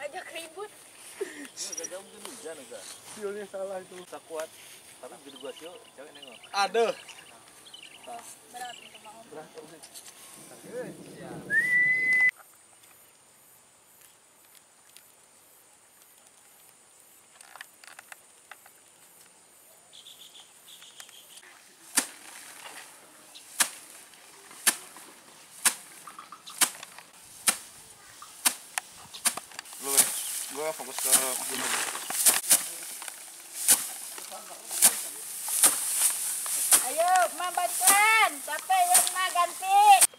Ajak ribut. Gagal mungkin hujan aja. Siulnya salah itu. Tak kuat. Tapi begitu gua siul, cewek nengok. Aduh. Berat Om. Berat gue fokus ke gunung. Ayo, Ma bantuan. Capek ya, Ma ganti.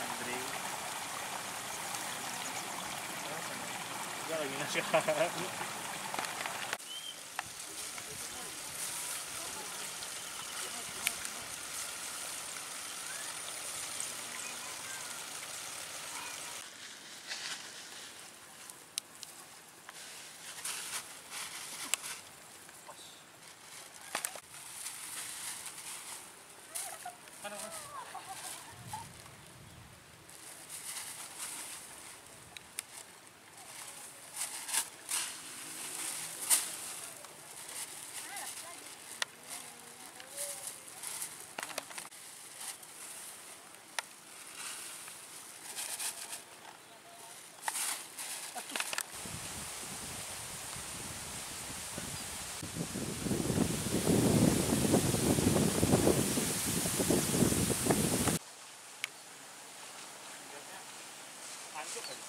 Andrei. 반쪽까지